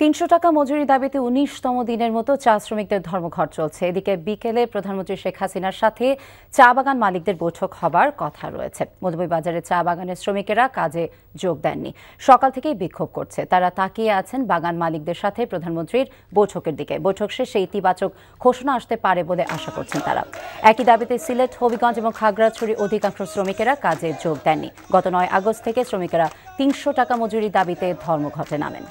তিনশো টাকা মজুরি দাবিতে উনিশতম দিনের মতো চা শ্রমিকদের ধর্মঘট চলছে। এদিকে বিকেলে প্রধানমন্ত্রী শেখ হাসিনার সাথে চা বাগান মালিকদের বৈঠক হবার কথা রয়েছে। মধুময় বাজারে চা বাগানের শ্রমিকেরা কাজে যোগ দেননি। সকাল থেকেই বিক্ষোভ করছে। তারা তাকিয়ে আছেন বাগান মালিকদের সাথে প্রধানমন্ত্রীর বৈঠকের দিকে। বৈঠক শেষে ইতিবাচক ঘোষণা আসতে পারে বলে আশা করছেন তারা। একই দাবিতে সিলেট, হবিগঞ্জ এবং খাগড়াছড়ি অধিকাংশ শ্রমিকেরা কাজে যোগ দেননি। গত নয় আগস্ট থেকে শ্রমিকেরা তিনশো টাকা মজুরি দাবিতে ধর্মঘটে নামেন।